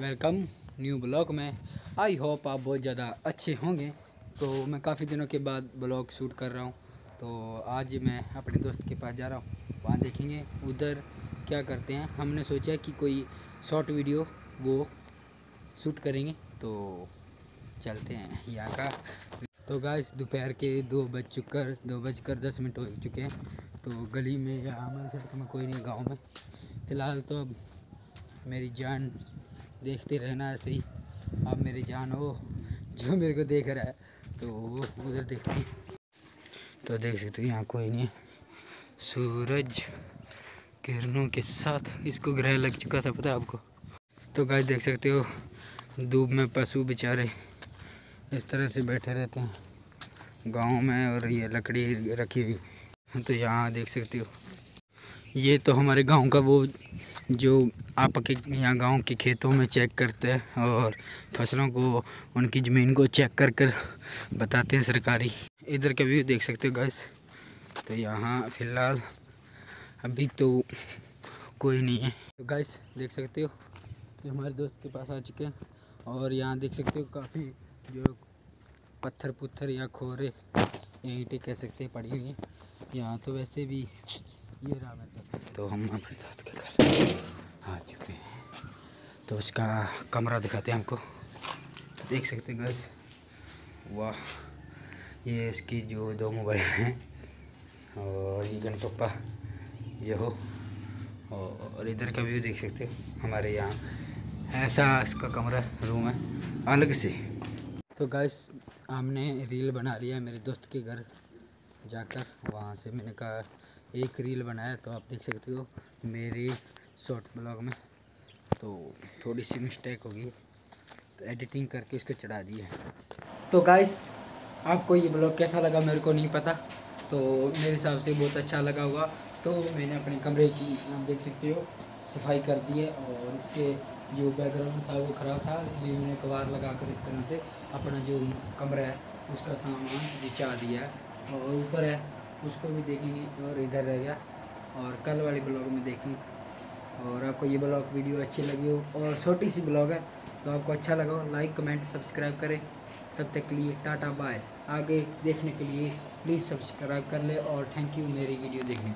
Welcome new blog में। I hope आप बहुत ज़्यादा अच्छे होंगे। तो मैं काफ़ी दिनों के बाद ब्लॉग शूट कर रहा हूँ। तो आज मैं अपने दोस्त के पास जा रहा हूँ। वहाँ देखेंगे उधर क्या करते हैं। हमने सोचा कि कोई शॉर्ट वीडियो वो शूट करेंगे। तो चलते हैं यहाँ का। तो गाइस, दोपहर के दो बज चुकर दो बज कर दस मिनट हो चुके हैं। तो गली में या हमारे सड़क में कोई नहीं, गाँव में। फ़िलहाल तो अब मेरी जान देखते रहना ऐसे ही। आप मेरी जान हो, जो मेरे को देख रहा है तो वो उधर देखते तो देख सकते हो, यहाँ कोई नहीं सूरज किरणों के साथ इसको ग्रह लग चुका था, पता आपको? तो गाय देख सकते हो, धूप में पशु बेचारे इस तरह से बैठे रहते हैं। गाँव में और ये लकड़ी रखी हुई। तो यहाँ देख सकते हो, ये तो हमारे गाँव का वो जो आपके यहाँ गाँव के खेतों में चेक करते हैं और फ़सलों को, उनकी ज़मीन को चेक कर कर बताते हैं सरकारी। इधर का व्यू देख सकते हो गैस तो यहाँ फ़िलहाल अभी तो कोई नहीं है। तो गैस देख सकते हो कि हमारे दोस्त के पास आ चुके हैं और यहाँ देख सकते हो काफ़ी जो पत्थर पुत्थर या खोरे, ईंटें कह सकते हैं पड़ी हुई हैं। यहाँ तो वैसे भी ये तो हम अपने दोस्त के घर आ चुके हैं। तो उसका कमरा दिखाते हैं हमको। देख सकते हैं गज वाह। ये इसकी जो दो मोबाइल हैं और ये गणपप्पा, ये हो। और इधर का व्यू देख सकते हो, हमारे यहाँ। ऐसा इसका कमरा रूम है, अलग से। तो गैस हमने रील बना लिया मेरे दोस्त के घर जाकर। वहाँ से मैंने कहा एक रील बनाया तो आप देख सकते हो मेरे शॉर्ट ब्लॉग में। तो थोड़ी सी मिस्टेक होगी तो एडिटिंग करके उसको चढ़ा दिए। तो गाइस आपको ये ब्लॉग कैसा लगा मेरे को नहीं पता तो मेरे हिसाब से बहुत अच्छा लगा हुआ तो मैंने अपने कमरे की, आप देख सकते हो, सफ़ाई कर दी है और इसके जो बैकग्राउंड था वो ख़राब था, इसलिए मैंने कबार लगा कर इस तरह से अपना जो कमरा है, उसका सामान बिछा दिया है। और ऊपर है उसको भी देखेंगे और इधर रह गया और कल वाली ब्लॉग में देखेंगे और आपको ये ब्लॉग वीडियो अच्छी लगी हो और छोटी सी ब्लॉग है तो आपको अच्छा लगा हो, लाइक, कमेंट, सब्सक्राइब करें। तब तक के लिए टाटा, बाय। आगे देखने के लिए प्लीज़ सब्सक्राइब कर ले और थैंक यू मेरी वीडियो देखने